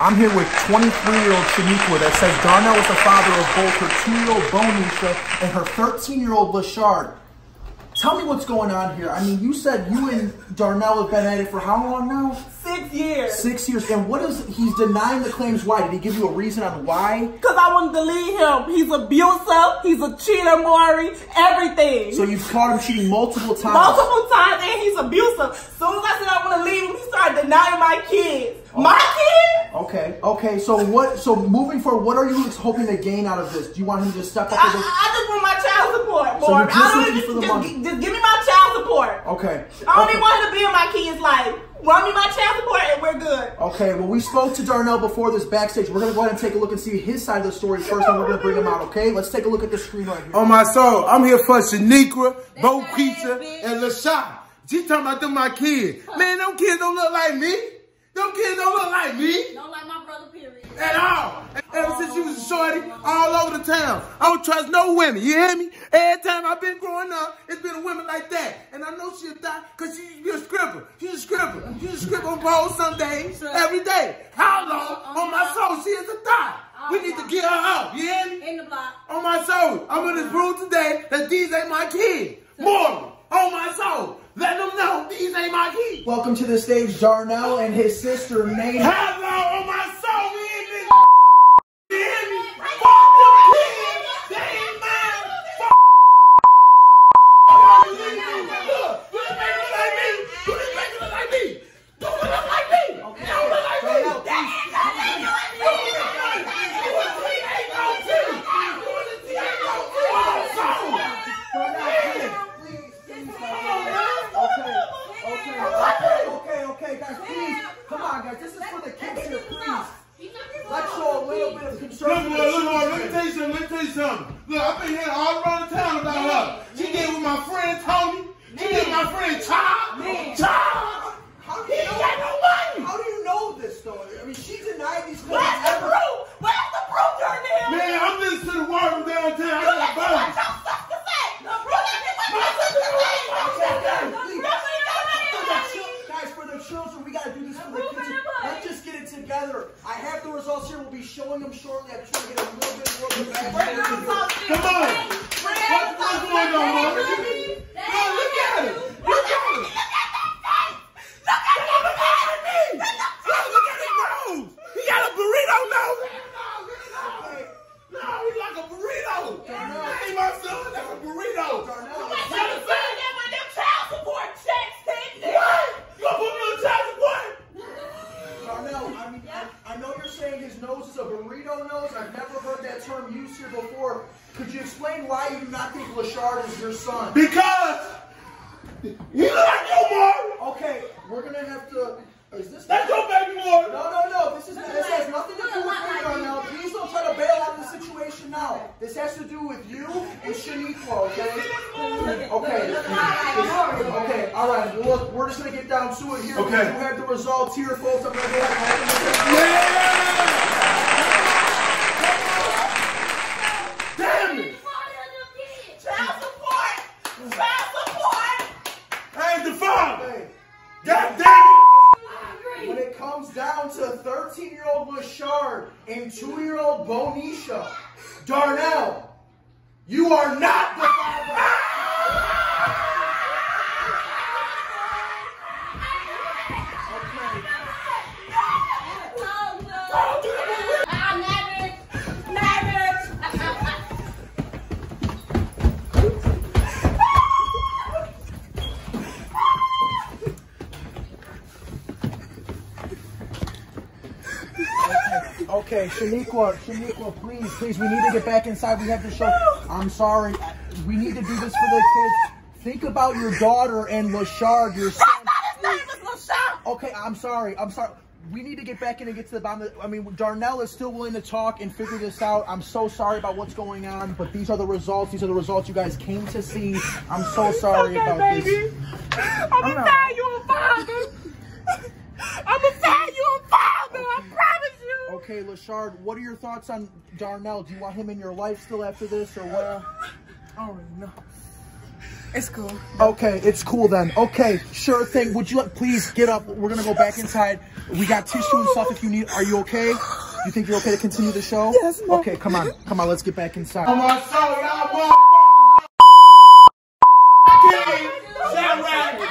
I'm here with 23-year-old Shaniqua that says Darnell is the father of both her 2-year-old Bonisha and her 13-year-old Lashard. Tell me what's going on here. I mean, you said you and Darnell have been at it for how long now? Six years. Six years. And what is, he's denying the claims. Why? Did he give you a reason on why? Because I wanted to leave him. He's abusive. He's a cheater, Maury. Everything. So you've caught him cheating multiple times? Multiple times, and he's abusive. As soon as I said I want to leave him, he started denying. My kids? Okay, okay. So what, so moving forward, what are you hoping to gain out of this? Do you want him to step up? I, I just want my child support, Maury. So I don't even, just, just give me my child support. Okay. I don't okay. even want him to be in my kids' life. Run me my child support and we're good. Okay, well, we spoke to Darnell before this backstage. We're going to go ahead and take a look and see his side of the story first, and we're going to bring him out, okay? Let's take a look at the screen right here. On my soul, I'm here for Shaniqua, Bo Pizza, and LaShawn. She talking about them my kids. Man, them kids don't look like me. Them kids don't look like me. Don't like my brother, period. At all. Ever since she was a shorty, all over the town. I don't trust no women, you hear me? Every time I've been growing up, it's been a woman like that. And I know she'll die because she be a scribber. She's a scribber. She's a scribber on poles some days, every day. How long? Uh-huh. On my soul, she is a thought. Oh, we need to get her out, you hear me? In the block. On my soul. I'm in this room today that these ain't my kids. Morgan, on my soul. Let them know these ain't my kids. Welcome to the stage, Darnell and his sister, Nate. Hello, on my soul. We in this. You hear me? Fuck them kids. They ain't mine. Fuck. Look, do this make look like me? Do this make look like me? Do it look like me? Don't look like me. That ain't nothing. Do it look like me. Do it T-A-O-T. Do it T-A-O-T. On my soul. Okay, okay, guys, please. Come on, guys. This is for the kids here, please. Let's show a little bit of concern. Look, look, look, look, let me tell you something. Let me tell you something. Look, I've been hearing all around the town about her. She did with my friend Tony. She did with my friend Child. Child. How do you ain't know? got no money. How do you know this, though? I mean, she denied these claims. Where's the ever- proof? Where's the proof, Darnell? Man, I'm listening to the war from downtown. I You got a let me bone. what your sister say. You let me what your sister say. Okay, guys. That's what you For the don't chil- Guys, for the children, we gotta do this for the kids. Let's just get it together. I have the results here. We'll be showing them shortly. I'm trying to get a little bit more of the Bring back. your results here. Come on. Bring What's, what's going on, Mama? Look, look at it. Look at it. Look at me. Look, look at his nose. He got a burrito nose. No, he's like a burrito. That ain't my son. That's a burrito. You understand? What? You gonna put me on child support? Darnell, I mean, I, I know you're saying his nose is a burrito nose. I've never heard that term used here before. Could you explain why you do not think Lashard is your son? Because he look like your mom. Okay, we're gonna have to. Is this? That's your baby boy. No, no, no. This is this has nothing to do with me, Darnell. Please don't try to bail out the situation now. This has to do with you and Shaniqua, okay? Okay. Okay. All right. Well, look, we're just gonna get down to it here. Okay. You have the results here, folks. I'm gonna go ahead and Yeah. Damn it. Child support. Child support. I ain't the father. Hey, God damn it. when it comes down to 13-year-old And 2-year-old Bonisha, Darnell, you are not the Okay, Shaniqua, Shaniqua, please, please, we need to get back inside. We have to show. I'm sorry. We need to do this for the kids. Think about your daughter and Lashard, your son. His name is LaShawn. Okay, I'm sorry. I'm sorry. We need to get back in and get to the bottom. Of I mean, Darnell is still willing to talk and figure this out. I'm so sorry about what's going on, but these are the results. These are the results you guys came to see. I'm so sorry okay, about baby. this. I'm gonna you a father. I'm gonna find you a father. I promise you. Okay, Lashard, what are your thoughts on Darnell? Do you want him in your life still after this, or what? Uh, I already know. It's cool. Okay, it's cool then. Okay, sure thing. Would you like, please get up? We're gonna go back inside. We got tissue and stuff if you need. Are you okay? You think you're okay to continue the show? Yes, Mom. Okay, come on, come on. Let's get back inside. I'm gonna show y'all motherfuckers. Shout out.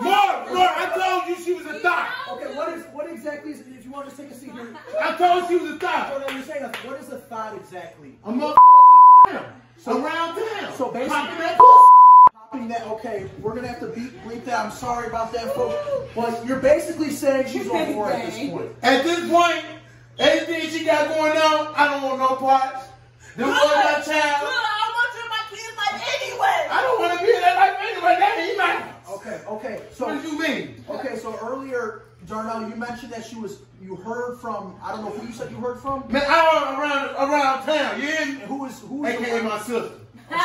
Mark, Mark, I told you she was a thought. Okay, what is what exactly is? If you want to just take a seat here. I told she was a thought. Hold on, you're saying a- what is a thought exactly? A motherfucker around, around town. So basically- Popping that pussy. Popping that. Okay, we're gonna have to beat bleep that. I'm sorry about that, folks. But you're basically saying she's on board at this point. At this point, anything she got going on, I don't want no parts. Them boys got child. I want you in my kids' life anyway. I don't want to be in that life anyway. That ain't mine. Okay, okay. So What So did you mean? okay, so earlier, Darnell, you mentioned that she was. You heard from. I don't know who you said you heard from. Man, I was around around town. You hear me? Who is who is? AKA my sister.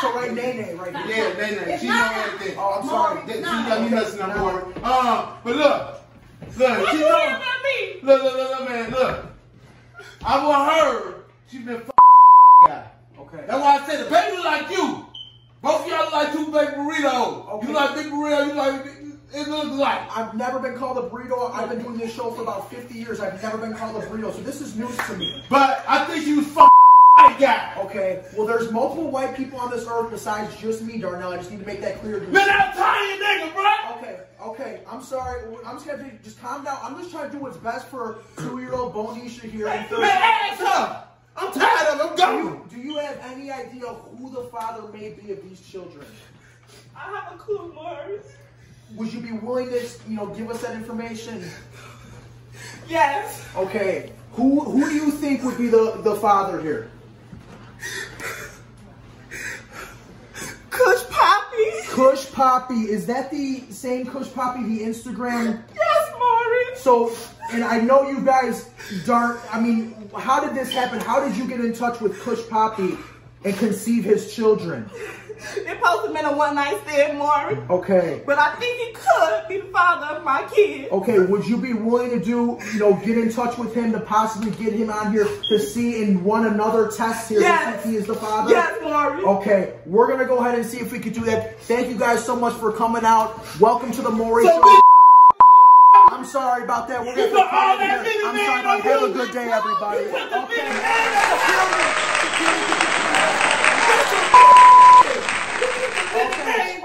So right, Nene, right here. Yeah, they know. She know everything. Oh, I'm sorry. She got me messing up more. Uh, but look, look, she You know. about me. Look, look, look, look, man, look. I want her. She been f guy. Okay. That's why I said the baby like you. Both of y'all like two big burritos. Okay. You like big burrito. You like it looks like. I've never been called a burrito. I've been doing this show for about 50 years. I've never been called a burrito, so this is news to me. But I think you was f white guy. Okay. Well, there's multiple white people on this earth besides just me, Darnell. I just need to make that clear. Man, I'm tired, nigga, bro. Okay, okay. I'm sorry. I'm just gonna just calm down. I'm just trying to do what's best for two-year-old Bonisha here. Man, ass her. I'm tired of them. I'm do, you, do you have any idea who the father may be of these children? I have a clue, Morris. Would you be willing to, you know, give us that information? Yes. Okay. Who who do you think would be the the father here? Kush Poppy. Kush Poppy. Is that the same Kush Poppy the Instagram? Yes, Morris. So, and I know you guys darn. I mean, how did this happen? How did you get in touch with Kush Poppy and conceive his children? They posted him in a one night stand, Morris. Okay. But I think he could be the father of my kid. Okay, would you be willing to do, you know, get in touch with him to possibly get him on here to see in one another test here to Yes. see if he is the father? Yes, Morris. Okay, we're gonna go ahead and see if we can do that. Thank you guys so much for coming out. Welcome to the Maury So Show. I'm sorry about that. We're gonna You put cut all that here. I'm sorry about Have a good day, everybody. You put the Okay. bitch name on Security. Okay.